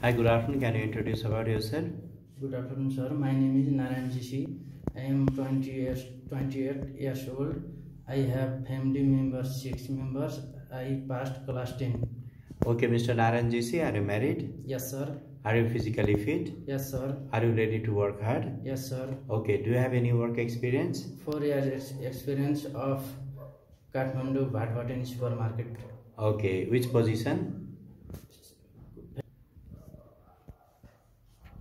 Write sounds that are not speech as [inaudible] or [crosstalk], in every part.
Hi, good afternoon. Can you introduce about yourself? Good afternoon, sir. My name is Narayan GC. I am 20 years, 28 years old. I have family members, six members. I passed class 10. Okay, Mr. Naran GC, are you married? Yes, sir. Are you physically fit? Yes, sir. Are you ready to work hard? Yes, sir. Okay, do you have any work experience? Four years experience of Kathmandu Bhatbhateni supermarket. Okay, which position?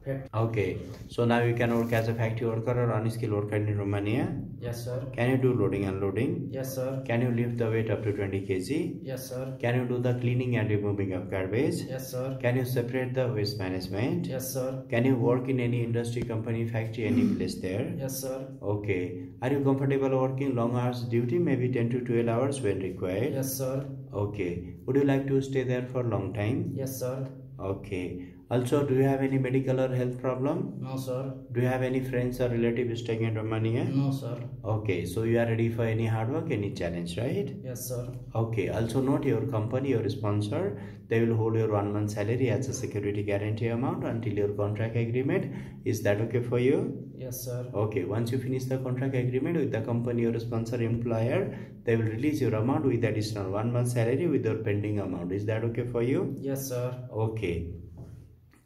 Fact- Okay, so now you can work as a factory worker or unskilled worker in Romania. Yes, sir. Can you do loading and unloading? Yes, sir. Can you lift the weight up to 20 kg? Yes, sir. Can you do the cleaning and removing of garbage? Yes, sir. Can you separate the waste management? Yes, sir. Can you work in any industry, company, factory, any [clears throat] place there? Yes, sir. Okay. Are you comfortable working long hours duty, maybe 10 to 12 hours when required? Yes, sir. Okay. Would you like to stay there for a long time? Yes, sir. Okay. Also, do you have any medical or health problem? No, sir. Do you have any friends or relatives staying in Romania? No, sir. Okay. So you are ready for any hard work, any challenge, right? Yes, sir. Okay. Also note your company, your sponsor, they will hold your one month salary as a security guarantee amount until your contract agreement. Is that okay for you? Yes, sir. Okay, once you finish the contract agreement with the company or sponsor employer, they will release your amount with additional one month salary with your pending amount. Is that okay for you? Yes, sir. Okay.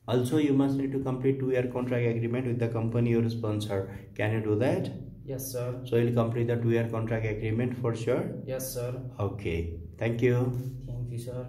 Also, you must need to complete two-year contract agreement with the company or sponsor. Can you do that? Yes, sir. So you'll complete the two-year contract agreement for sure. Yes, sir. Okay. Thank you. Thank you, sir.